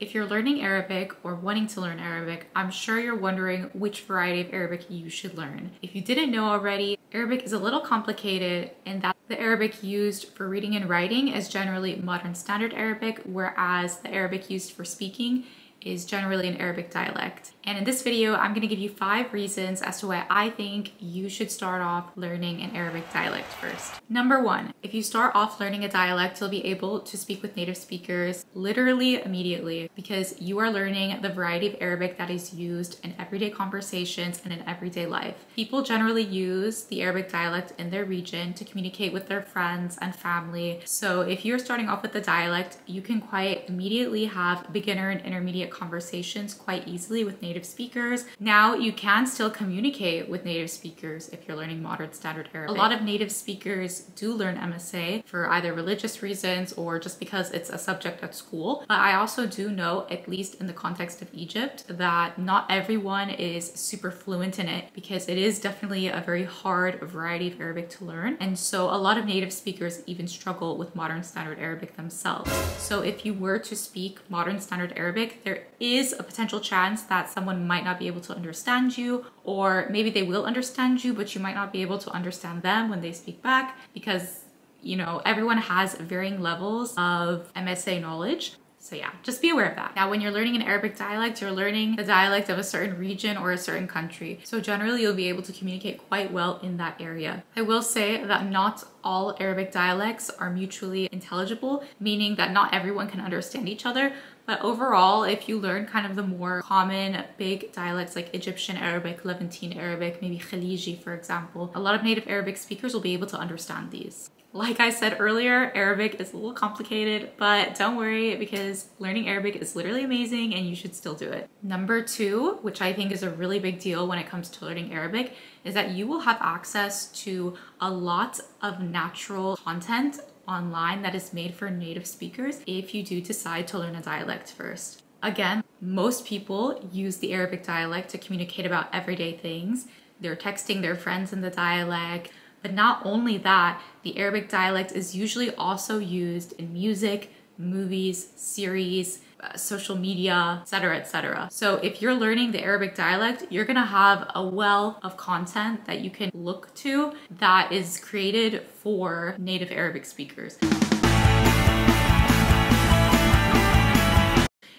If you're learning Arabic or wanting to learn Arabic, I'm sure you're wondering which variety of Arabic you should learn. If you didn't know already, Arabic is a little complicated in that the Arabic used for reading and writing is generally modern standard Arabic, whereas the Arabic used for speaking is generally an Arabic dialect. And in this video, I'm gonna give you five reasons as to why I think you should start off learning an Arabic dialect first. Number one, if you start off learning a dialect, you'll be able to speak with native speakers literally immediately because you are learning the variety of Arabic that is used in everyday conversations and in everyday life. People generally use the Arabic dialect in their region to communicate with their friends and family. So if you're starting off with the dialect, you can quite immediately have beginner and intermediate conversations quite easily with native speakers. Now you can still communicate with native speakers if you're learning modern standard Arabic. A lot of native speakers do learn MSA for either religious reasons or just because it's a subject at school. But I also do know, at least in the context of Egypt, that not everyone is super fluent in it because it is definitely a very hard variety of Arabic to learn. And so a lot of native speakers even struggle with modern standard Arabic themselves. So if you were to speak modern standard Arabic, there is a potential chance that someone might not be able to understand you, or maybe they will understand you, but you might not be able to understand them when they speak back because you know, everyone has varying levels of MSA knowledge. So yeah, just be aware of that. Now, when you're learning an Arabic dialect, you're learning the dialect of a certain region or a certain country. So generally you'll be able to communicate quite well in that area. I will say that not all Arabic dialects are mutually intelligible, meaning that not everyone can understand each other, but overall, if you learn kind of the more common big dialects like Egyptian Arabic, Levantine Arabic, maybe Khaliji, for example, a lot of native Arabic speakers will be able to understand these. Like I said earlier, Arabic is a little complicated, but don't worry because learning Arabic is literally amazing and you should still do it. Number two, which I think is a really big deal when it comes to learning Arabic, is that you will have access to a lot of natural content online that is made for native speakers if you do decide to learn a dialect first. Again, most people use the Arabic dialect to communicate about everyday things. They're texting their friends in the dialect. But not only that, the Arabic dialect is usually also used in music, movies, series, uh, social media, etc., etc. So if you're learning the Arabic dialect, you're gonna have a wealth of content that you can look to that is created for native Arabic speakers.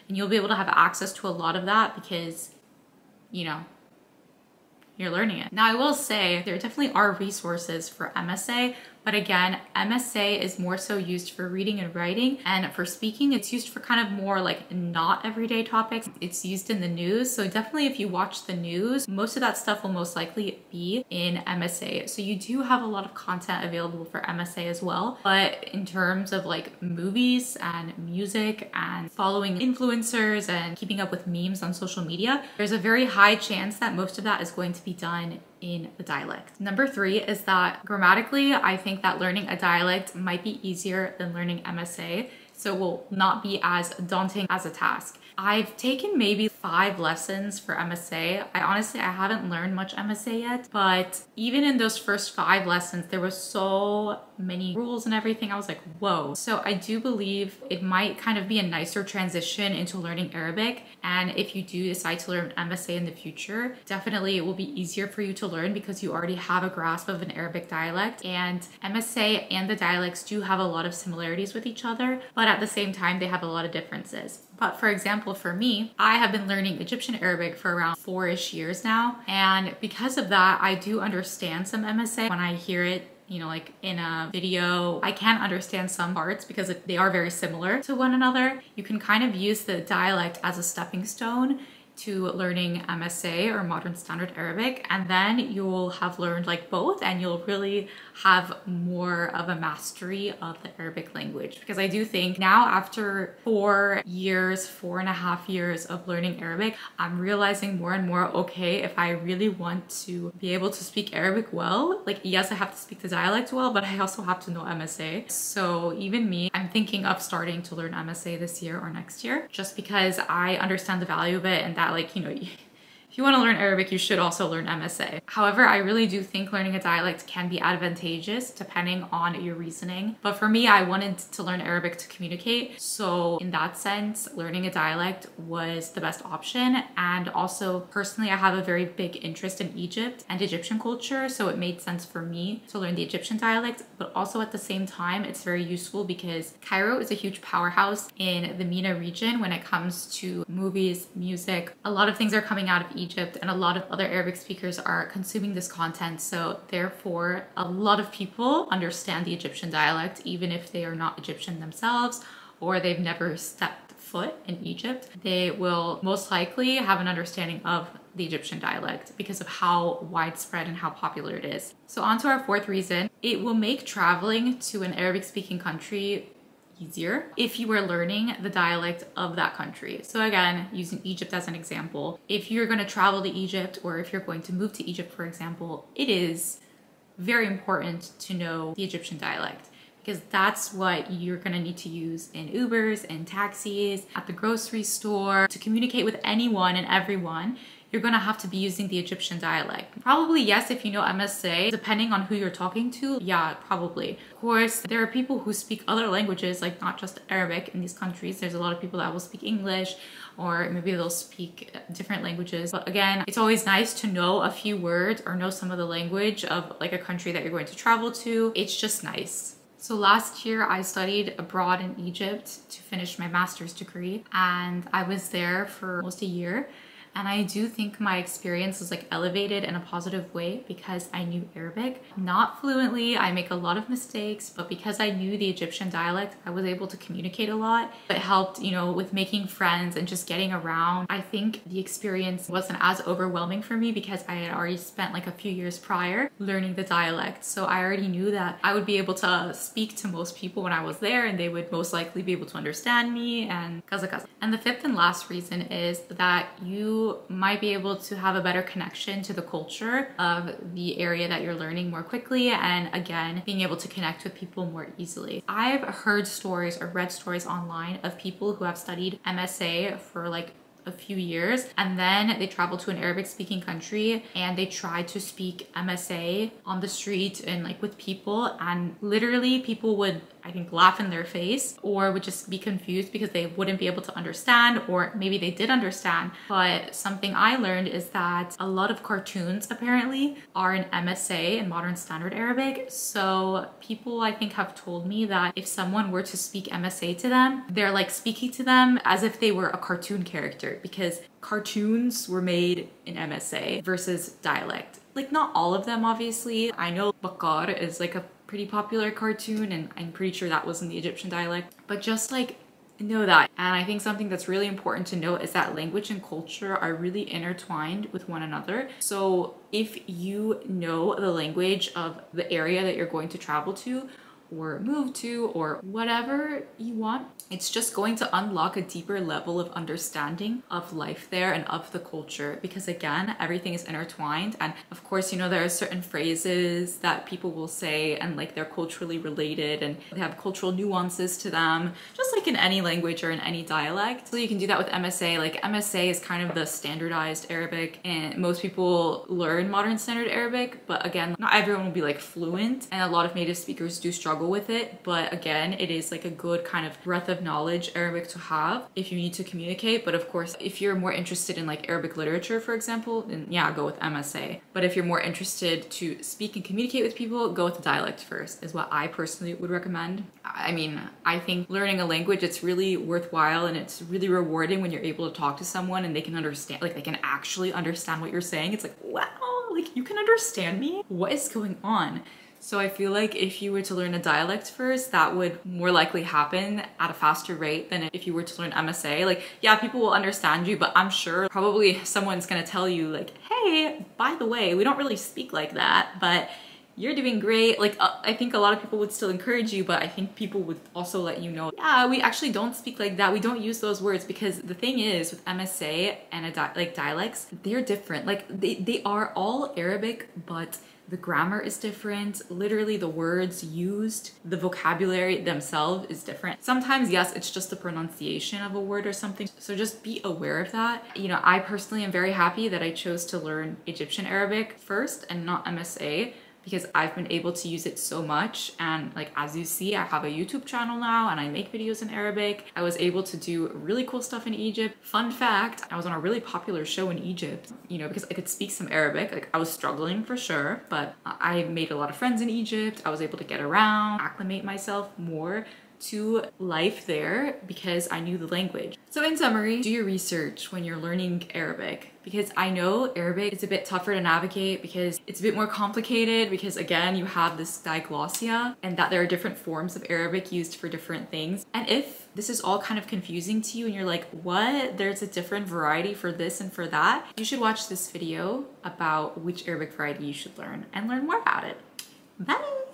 And you'll be able to have access to a lot of that because, you know, you're learning it. Now I will say there definitely are resources for MSA, but again, MSA is more so used for reading and writing. And for speaking, it's used for kind of more like not everyday topics. It's used in the news. So definitely if you watch the news, most of that stuff will most likely be in MSA. So you do have a lot of content available for MSA as well. But in terms of like movies and music and following influencers and keeping up with memes on social media, there's a very high chance that most of that is going to be done in the dialect. Number three is that grammatically, I think that learning a dialect might be easier than learning MSA, so it will not be as daunting as a task. I've taken maybe five lessons for MSA. I honestly, I haven't learned much MSA yet, but even in those first five lessons, there was so many rules and everything. I was like, whoa. So I do believe it might kind of be a nicer transition into learning Arabic. And if you do decide to learn MSA in the future, definitely it will be easier for you to learn because you already have a grasp of an Arabic dialect. And MSA and the dialects do have a lot of similarities with each other, but at the same time, they have a lot of differences. But for example, for me, I have been learning Egyptian Arabic for around four-ish years now. And because of that, I do understand some MSA when I hear it you know, like in a video, I can understand some parts because they are very similar to one another. You can kind of use the dialect as a stepping stone to learning MSA or Modern Standard Arabic and then you'll have learned like both and you'll really have more of a mastery of the Arabic language because I do think now after four years, four and a half years of learning Arabic, I'm realizing more and more, okay, if I really want to be able to speak Arabic well, like yes, I have to speak the dialect well, but I also have to know MSA. So even me, I'm thinking of starting to learn MSA this year or next year just because I understand the value of it and that like, you know, If you want to learn Arabic, you should also learn MSA. However, I really do think learning a dialect can be advantageous depending on your reasoning. But for me, I wanted to learn Arabic to communicate. So in that sense, learning a dialect was the best option. And also personally, I have a very big interest in Egypt and Egyptian culture. So it made sense for me to learn the Egyptian dialect. But also at the same time, it's very useful because Cairo is a huge powerhouse in the MENA region when it comes to movies, music. A lot of things are coming out of Egypt and a lot of other Arabic speakers are consuming this content. So therefore, a lot of people understand the Egyptian dialect, even if they are not Egyptian themselves or they've never stepped foot in Egypt. They will most likely have an understanding of the Egyptian dialect because of how widespread and how popular it is. So on to our fourth reason, it will make traveling to an Arabic speaking country easier if you were learning the dialect of that country. So again, using Egypt as an example, if you're going to travel to Egypt or if you're going to move to Egypt, for example, it is very important to know the Egyptian dialect because that's what you're gonna need to use in Ubers and taxis, at the grocery store, to communicate with anyone and everyone you're gonna have to be using the Egyptian dialect. Probably yes if you know MSA, depending on who you're talking to, yeah, probably. Of course, there are people who speak other languages, like not just Arabic in these countries. There's a lot of people that will speak English or maybe they'll speak uh, different languages. But again, it's always nice to know a few words or know some of the language of like a country that you're going to travel to. It's just nice. So last year I studied abroad in Egypt to finish my master's degree and I was there for almost a year and I do think my experience was like elevated in a positive way because I knew Arabic. Not fluently, I make a lot of mistakes, but because I knew the Egyptian dialect, I was able to communicate a lot. It helped, you know, with making friends and just getting around. I think the experience wasn't as overwhelming for me because I had already spent like a few years prior learning the dialect. So I already knew that I would be able to speak to most people when I was there and they would most likely be able to understand me and kaza kaza. And the fifth and last reason is that you might be able to have a better connection to the culture of the area that you're learning more quickly and again being able to connect with people more easily. I've heard stories or read stories online of people who have studied MSA for like a few years and then they travel to an Arabic speaking country and they try to speak MSA on the street and like with people and literally people would I think, laugh in their face or would just be confused because they wouldn't be able to understand or maybe they did understand. But something I learned is that a lot of cartoons apparently are in MSA in modern standard Arabic. So people I think have told me that if someone were to speak MSA to them, they're like speaking to them as if they were a cartoon character because cartoons were made in MSA versus dialect. Like not all of them obviously. I know Bakar is like a pretty popular cartoon and I'm pretty sure that was in the Egyptian dialect. But just like know that. And I think something that's really important to note is that language and culture are really intertwined with one another. So if you know the language of the area that you're going to travel to, or move to or whatever you want. It's just going to unlock a deeper level of understanding of life there and of the culture because again, everything is intertwined. And of course, you know, there are certain phrases that people will say and like they're culturally related and they have cultural nuances to them, just like in any language or in any dialect. So you can do that with MSA. Like MSA is kind of the standardized Arabic and most people learn modern standard Arabic, but again, not everyone will be like fluent and a lot of native speakers do struggle struggle with it, but again, it is like a good kind of breadth of knowledge Arabic to have if you need to communicate. But of course, if you're more interested in like Arabic literature, for example, then yeah, go with MSA. But if you're more interested to speak and communicate with people, go with dialect first, is what I personally would recommend. I mean, I think learning a language, it's really worthwhile and it's really rewarding when you're able to talk to someone and they can understand, like they can actually understand what you're saying. It's like, wow, like you can understand me? What is going on? So I feel like if you were to learn a dialect first, that would more likely happen at a faster rate than if you were to learn MSA. Like, yeah, people will understand you, but I'm sure probably someone's gonna tell you like, hey, by the way, we don't really speak like that, but you're doing great. Like, uh, I think a lot of people would still encourage you, but I think people would also let you know, yeah, we actually don't speak like that. We don't use those words because the thing is with MSA and di like dialects, they're different. Like they, they are all Arabic, but the grammar is different. Literally the words used, the vocabulary themselves is different. Sometimes, yes, it's just the pronunciation of a word or something. So just be aware of that. You know, I personally am very happy that I chose to learn Egyptian Arabic first and not MSA because I've been able to use it so much. And like, as you see, I have a YouTube channel now and I make videos in Arabic. I was able to do really cool stuff in Egypt. Fun fact, I was on a really popular show in Egypt, you know, because I could speak some Arabic. Like I was struggling for sure, but I made a lot of friends in Egypt. I was able to get around, acclimate myself more to life there because I knew the language. So in summary, do your research when you're learning Arabic because I know Arabic is a bit tougher to navigate because it's a bit more complicated because again, you have this diglossia and that there are different forms of Arabic used for different things. And if this is all kind of confusing to you and you're like, what? There's a different variety for this and for that. You should watch this video about which Arabic variety you should learn and learn more about it. Bye!